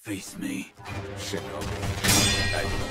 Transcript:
face me. Shit, Enough.